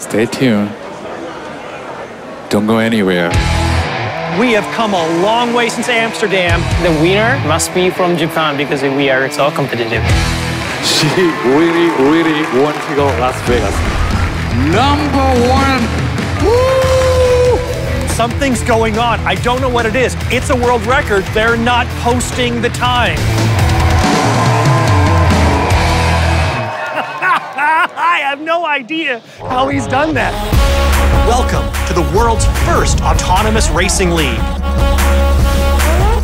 Stay tuned. Don't go anywhere. We have come a long way since Amsterdam. The winner must be from Japan because we are so competitive. She really, really want to go to Las Vegas. Number one. Woo! Something's going on. I don't know what it is. It's a world record. They're not posting the time. Have no idea how he's done that. Welcome to the world's first autonomous racing league.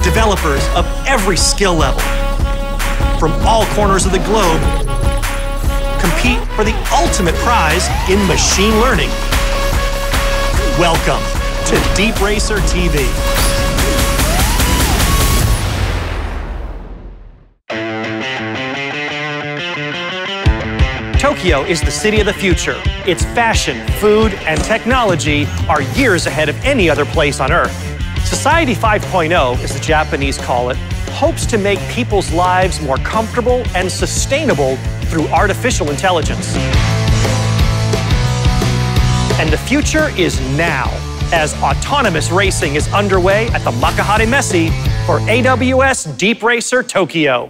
Developers of every skill level from all corners of the globe compete for the ultimate prize in machine learning. Welcome to Deep Racer TV. Tokyo is the city of the future. Its fashion, food, and technology are years ahead of any other place on Earth. Society 5.0, as the Japanese call it, hopes to make people's lives more comfortable and sustainable through artificial intelligence. And the future is now, as autonomous racing is underway at the Makuhari Messe for AWS Deep Racer Tokyo.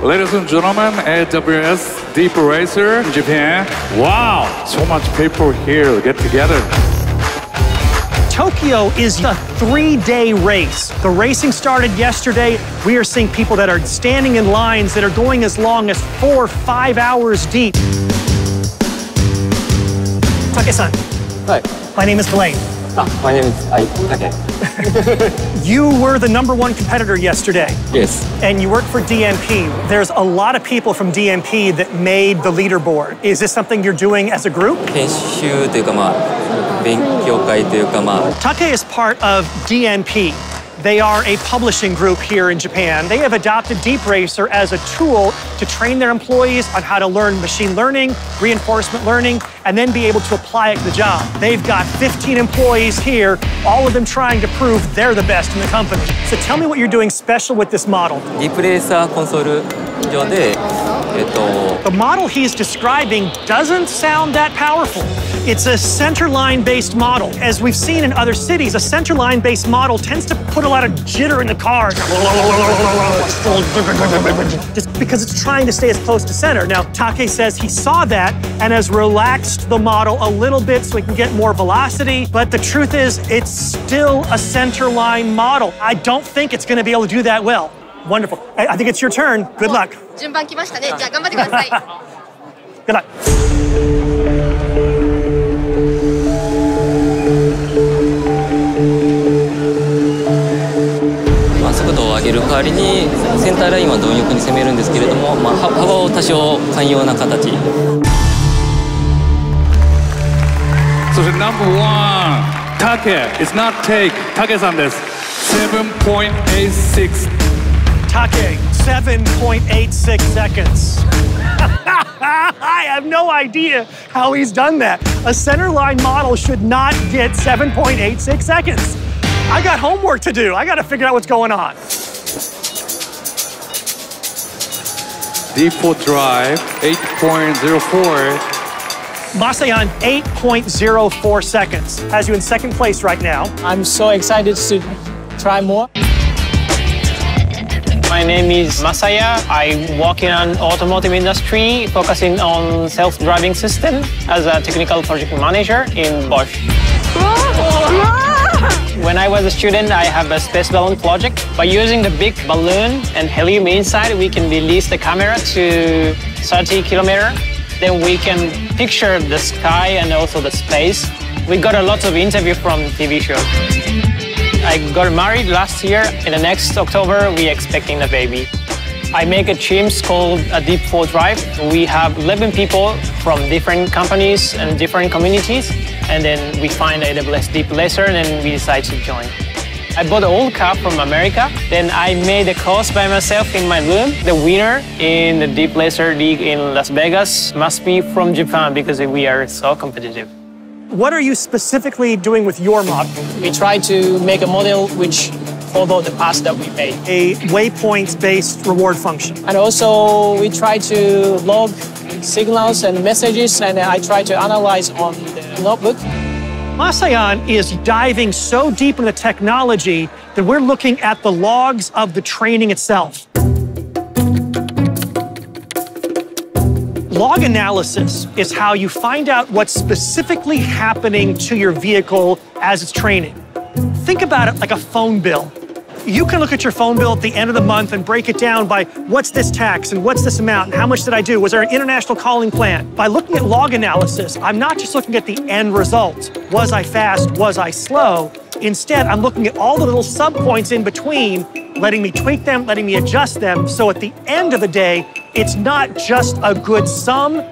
Ladies and gentlemen, AWS Deep Racer in Japan. Wow, so much people here to get together. Tokyo is a three day race. The racing started yesterday. We are seeing people that are standing in lines that are going as long as four, five hours deep. Take san, Hi. my name is Blaine. Ah, my name is Take. you were the number one competitor yesterday. Yes. And you work for DNP. There's a lot of people from DNP that made the leaderboard. Is this something you're doing as a group? Take is part of DNP. They are a publishing group here in Japan. They have adopted DeepRacer as a tool to train their employees on how to learn machine learning, reinforcement learning, and then be able to apply it to the job. They've got 15 employees here, all of them trying to prove they're the best in the company. So tell me what you're doing special with this model. DeepRacer console The model he's describing doesn't sound that powerful. It's a center line based model. As we've seen in other cities, a center line based model tends to put a lot of jitter in the car. Just because it's trying to stay as close to center. Now, Take says he saw that and has relaxed the model a little bit so he can get more velocity. But the truth is, it's still a center line model. I don't think it's going to be able to do that well. Wonderful. I I think it's your turn. Good luck. 順番来ましたね。じゃあ頑張ってください。 Good luck. 速度を上げる代わりにセンターラインは貪欲に攻めるんですけれども、まあ、は幅を多少寛容な形 So the number one, Take. It's not take. Take-san です。7.86. Take, 7.86 seconds. I have no idea how he's done that. A center line model should not get 7.86 seconds. I got homework to do. I got to figure out what's going on. D4 drive, 8.04. Masayan, 8.04 seconds. Has you in second place right now. I'm so excited to try more. My name is Masaya. I work in an automotive industry focusing on self-driving system as a technical project manager in Bosch. When I was a student, I have a space balloon project. By using the big balloon and helium inside, we can release the camera to 30 kilometer. Then we can picture the sky and also the space. We got a lot of interview from TV shows. I got married last year. In the next October, we expecting a baby. I make a team called a Deep Four Drive. We have 11 people from different companies and different communities, and then we find AWS Deep Laser, and then we decide to join. I bought an old car from America. Then I made a course by myself in my room. The winner in the Deep Laser League in Las Vegas must be from Japan because we are so competitive. What are you specifically doing with your model? We try to make a model which follow the path that we made. A waypoint-based reward function. And also, we try to log signals and messages, and I try to analyze on the notebook. Masayan is diving so deep into the technology that we're looking at the logs of the training itself. Log analysis is how you find out what's specifically happening to your vehicle as it's training. Think about it like a phone bill. You can look at your phone bill at the end of the month and break it down by what's this tax and what's this amount and how much did I do? Was there an international calling plan? By looking at log analysis, I'm not just looking at the end result. Was I fast? Was I slow? Instead, I'm looking at all the little subpoints in between, letting me tweak them, letting me adjust them. So at the end of the day, it's not just a good sum,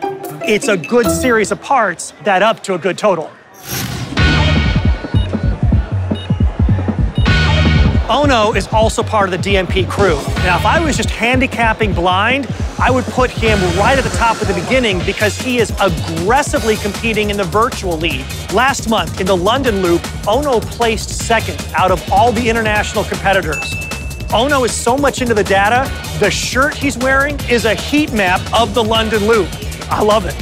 it's a good series of parts that up to a good total. Oh ono is also part of the DNP crew. Now, if I was just handicapping blind, I would put him right at the top of the beginning because he is aggressively competing in the virtual league. Last month, in the London loop, Ono placed second out of all the international competitors. Ono is so much into the data, the shirt he's wearing is a heat map of the London loop. I love it.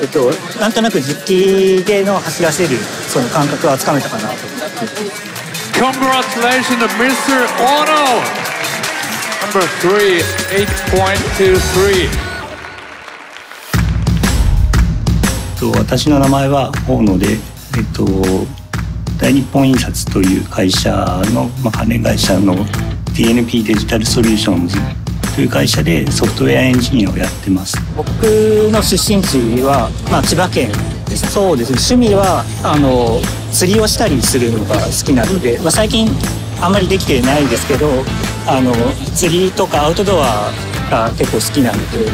えっと、なんとなく実機での走らせるその感覚はつかめたかなと思って Congratulations, Mr. Ono! Number three, 8.23. と私の名前は大野で、えっと、大日本印刷という会社の、まあ、関連会社の DNP デジタルソリューションズという会社でソフトウェアエンジニアをやってます。僕の出身地は、まあ、千葉県です。そうです。ね趣味はあの釣りをしたりするのが好きなので、まあ、最近あんまりできてないですけどあの釣りとかアウトドアが結構好きなので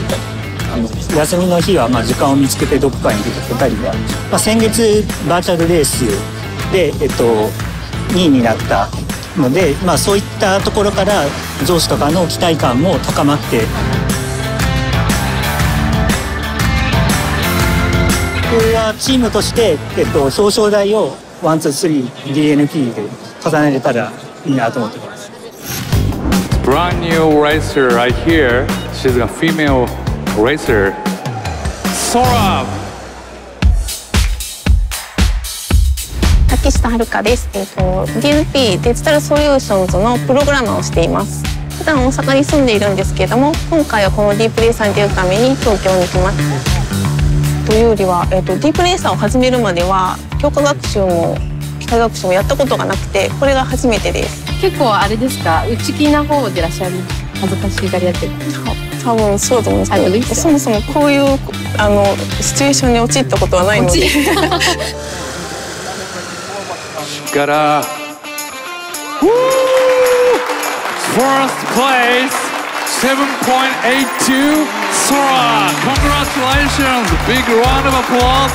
あの休みの日はまあ時間を見つけてどこかに出かけたりは、まあ、先月バーチャルレースで、えっと、2位になったので、まあ、そういったところから上司とかの期待感も高まって僕はチームとして、えっと、表彰台をワンツースリー DNP で重ねれたらいいなと思ってます。Brand new racer right here. She's a female racer. Sora. 竹下遥です。えっ、ー、と DNP デジタルソリューションズのプログラマーをしています。普段大阪に住んでいるんですけれども、今回はこのディープレイサーに出るために東京に来ました。というよりは、えっ、ー、とディープレイサーを始めるまでは教科学習も機械学習もやったことがなくて、これが初めてです。結構あれですか、内気な方でいらっしゃる？恥ずかしがり屋って多分そうだと思うんですけどそもそもこういうあのシチュエーションに陥ったことはないので got a woo, first place, 7.82 Sora. Congratulations! Big round of applause.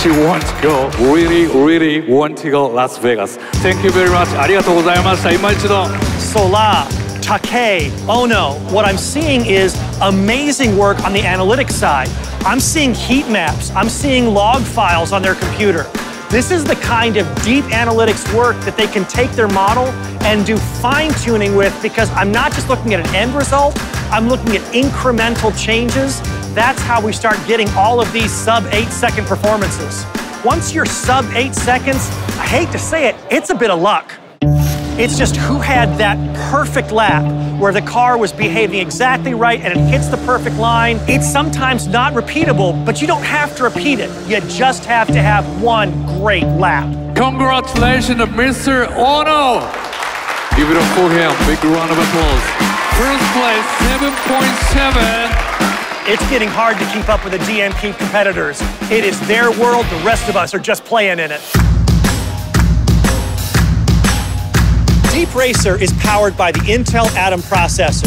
She wants to go, really, really want to go Las Vegas. Thank you very much. ありがとうございました。今一度。Sola, Take, Ono. What I'm seeing is amazing work on the analytics side. I'm seeing heat maps. I'm seeing log files on their computer. This is the kind of deep analytics work that they can take their model and do fine tuning with because I'm not just looking at an end result, I'm looking at incremental changes. That's how we start getting all of these sub eight second performances. Once you're sub eight seconds, I hate to say it, it's a bit of luck. It's just who had that perfect lap where the car was behaving exactly right and it hits the perfect line. It's sometimes not repeatable, but you don't have to repeat it. You just have to have one great lap. Congratulations, Mr. Ono! Give it up for him. Big round of applause. First place, 7.7. It's getting hard to keep up with the DNP competitors. It is their world, the rest of us are just playing in it. Deep Racer is powered by the Intel Atom processor.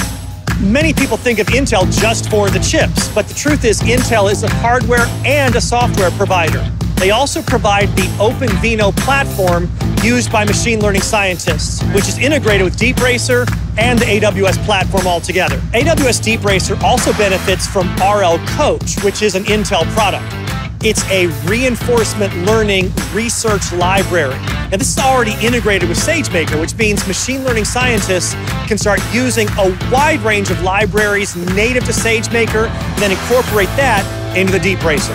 Many people think of Intel just for the chips, but the truth is Intel is a hardware and a software provider. They also provide the OpenVINO platform used by machine learning scientists, which is integrated with Deep Racer and the AWS platform altogether. AWS Deep Racer also benefits from RL Coach, which is an Intel product. It's a reinforcement learning research library. Now, this is already integrated with SageMaker, which means machine learning scientists can start using a wide range of libraries native to SageMaker and then incorporate that into the Deep Racer.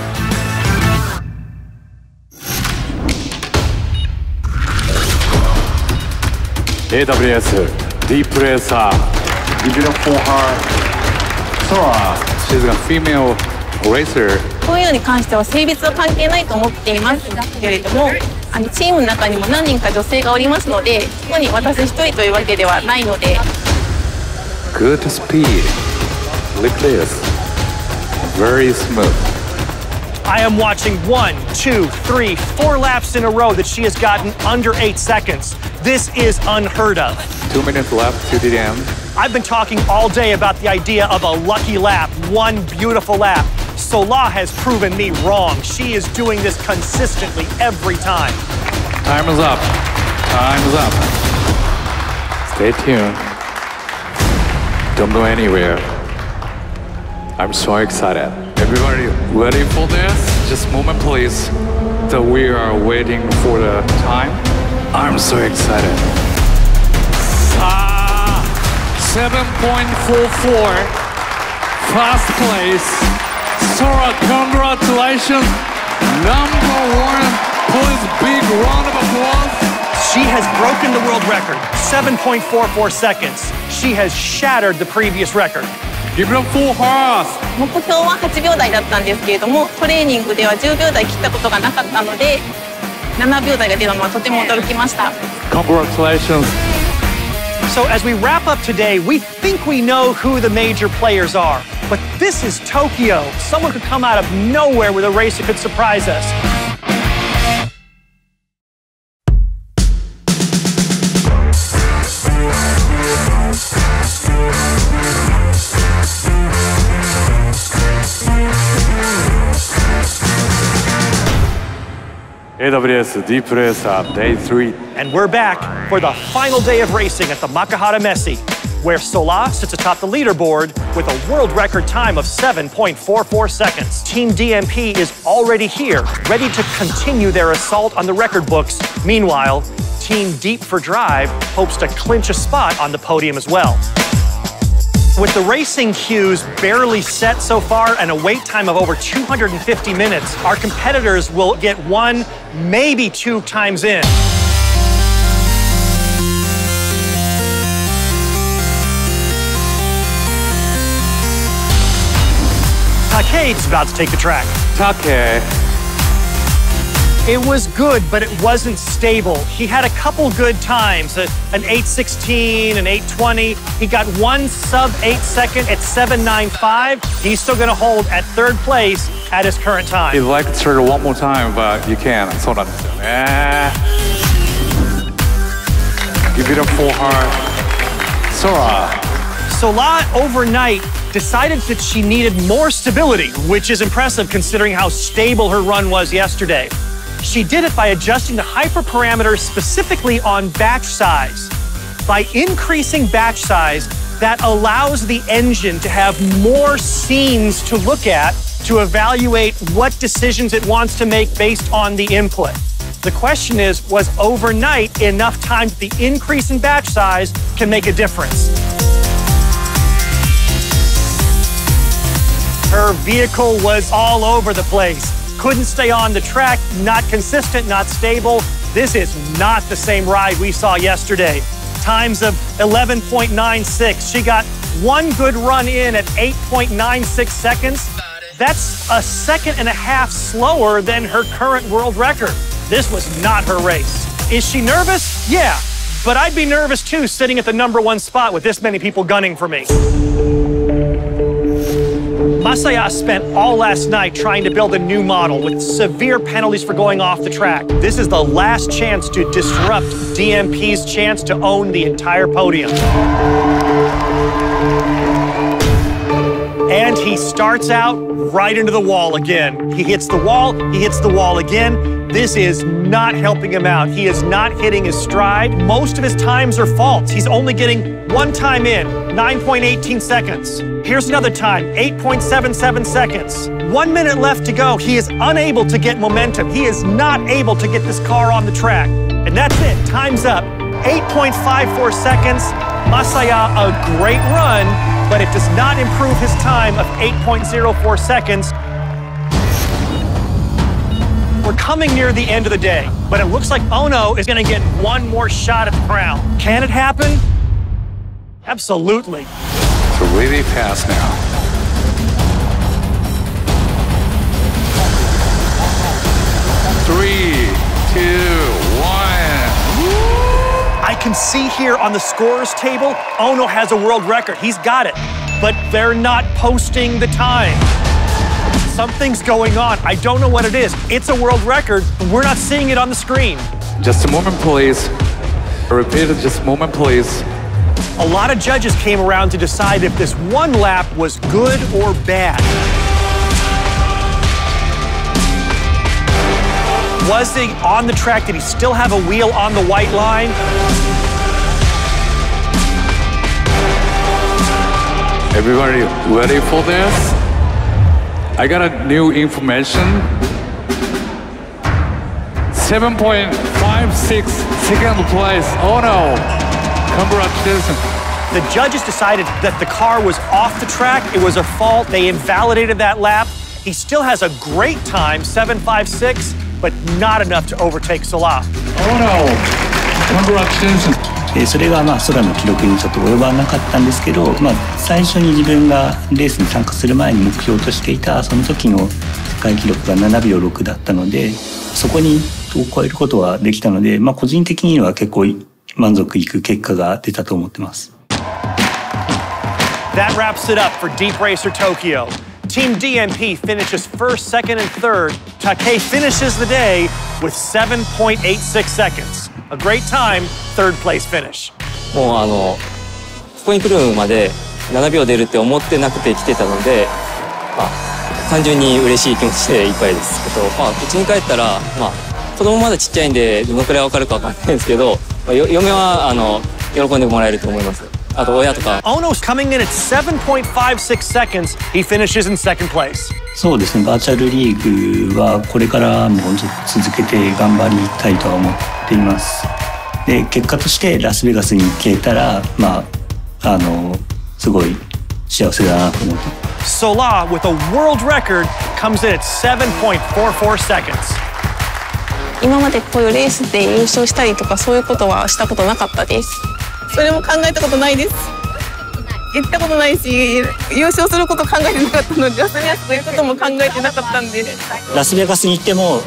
AWS Deep Racer. Give it up for her. Sora. She's a female racer. こういうのに関しては性別は関係ないと思っていますけれども あのチームの中にも何人か女性がおりますのでここに私一人というわけではないので Good speed. Look this. Very smooth. I am watching one, two, three, four laps in a row that she has gotten under eight seconds. This is unheard of. Two minutes left to the end. I've been talking all day about the idea of a lucky lap, one beautiful lap. Sola has proven me wrong. She is doing this consistently every time. Time is up. Time is up. Stay tuned. Don't go anywhere. I'm so excited. Everybody ready for this? Just moment, please. So we are waiting for the time. I'm so excited. Ah, 7.44. Fast place. Sora, congratulations. Number one. Please, big round of applause. She has broken the world record, 7.44 seconds. She has shattered the previous record. Give it up for her. 目標は8秒台だったんですけれどもトレーニングでは10秒台切ったことがなかったので7秒台が出たのはとても驚きました Congratulations. So, as we wrap up today, we think we know who the major players are. But this is Tokyo. Someone could come out of nowhere with a race that could surprise us. AWS Deep Racer Day 3. And we're back for the final day of racing at the Makuhari Messe, where Sola sits atop the leaderboard with a world record time of 7.44 seconds. Team DNP is already here, ready to continue their assault on the record books. Meanwhile, Team Deep Four Drive hopes to clinch a spot on the podium as well. With the racing queues barely set so far and a wait time of over 250 minutes, our competitors will get one, maybe two times in. Take's about to take the track. Take. It was good, but it wasn't stable. He had a couple good times, an 816, an 820. He got one sub eight second at 795. He's still going to hold at third place at his current time. He'd like to circle one more time, but you can't. It's not. Ah. Give it a full heart, Sora. Sola overnight decided that she needed more stability, which is impressive considering how stable her run was yesterday. She did it by adjusting the hyperparameters specifically on batch size. By increasing batch size, that allows the engine to have more scenes to look at to evaluate what decisions it wants to make based on the input. The question is, was overnight enough time that the increase in batch size can make a difference? Her vehicle was all over the place. Couldn't stay on the track, not consistent, not stable. This is not the same ride we saw yesterday. Times of 11.96. She got one good run in at 8.96 seconds. That's a second and a half slower than her current world record. This was not her race. Is she nervous? Yeah, but I'd be nervous too sitting at the number one spot with this many people gunning for me. Masaya spent all last night trying to build a new model with severe penalties for going off the track. This is the last chance to disrupt DNP's chance to own the entire podium. And he starts out right into the wall again. He hits the wall, he hits the wall again. This is not helping him out. He is not hitting his stride. Most of his times are faults. He's only getting One time in, 9.18 seconds. Here's another time, 8.77 seconds. One minute left to go. He is unable to get momentum. He is not able to get this car on the track. And that's it. Time's up. 8.54 seconds. Masaya, a great run, but it does not improve his time of 8.04 seconds. We're coming near the end of the day, but it looks like Ono is going to get one more shot at the crown. Can it happen? Absolutely. So really fast now. Three, two, one. I can see here on the scorers table, Ono has a world record. He's got it. But they're not posting the time. Something's going on. I don't know what it is. It's a world record, but we're not seeing it on the screen. Just a moment, please. I repeat it, just a moment, please. A lot of judges came around to decide if this one lap was good or bad. Was he on the track? Did he still have a wheel on the white line? Everybody ready for this? I got a new information. 7.56 second place. Oh no. Cumber citizen. The judges decided that the car was off the track. It was a fault. They invalidated that lap. He still has a great time, 7.56, but not enough to overtake Sola. Oh no. Cumber up citizen. Eh, それがまあ空の記録にちょっと及ばなかったんですけど、まあ、最初に自分がレースに参加する前に目標としていたその時の世界記録が7秒6だったのでそこにを超えることはできたので、まあ、個人的には結構満足いく結果が出たと思ってます。That wraps it up for Deep Racer Tokyo. Team DMP finishes first, second, and third. Takei finishes the day with 7.86 seconds. A great time, third place finish. もうあのここに来るまで7秒出るって思ってなくて来てたので、まあ、単純に嬉しい気持ちでいっぱいですけど、まあ、うちに帰ったら、まあ、子供まだちっちゃいんでどのくらい分かるか分かんないんですけど、まあ、嫁はあの喜んでもらえると思います。あと親とか。Ono's coming in at 7.56 seconds. He finishes in second place. そうですね、バーチャルリーグはこれからも続けて頑張りたいとは思っています。で、結果としてラスベガスに行けたら、まあ、あの、すごい幸せだなと思って。Sola with a world record comes in at 7.44 seconds. 今までこういうレースで優勝したりとかそういうことはしたことなかったです。それも考えたことないです。行ったことないし、優勝すること考えてなかったので、ラスベガスということも考えてなかったんで。ラスベガスに行っても、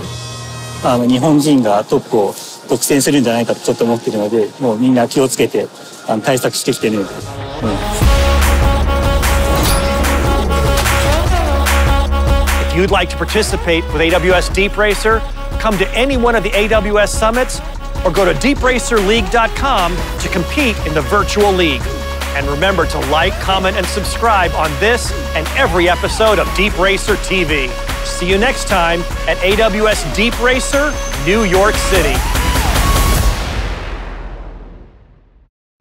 あの日本人がトップを独占するんじゃないかとちょっと思ってるので、もうみんな気をつけてあの対策してきてる。うん If you'd like to participate with AWS Deep Racer, come to any one of the AWS summits or go to deepracerleague.com to compete in the virtual league. And remember to like, comment, and subscribe on this and every episode of Deep Racer TV. See you next time at AWS Deep Racer, New York City.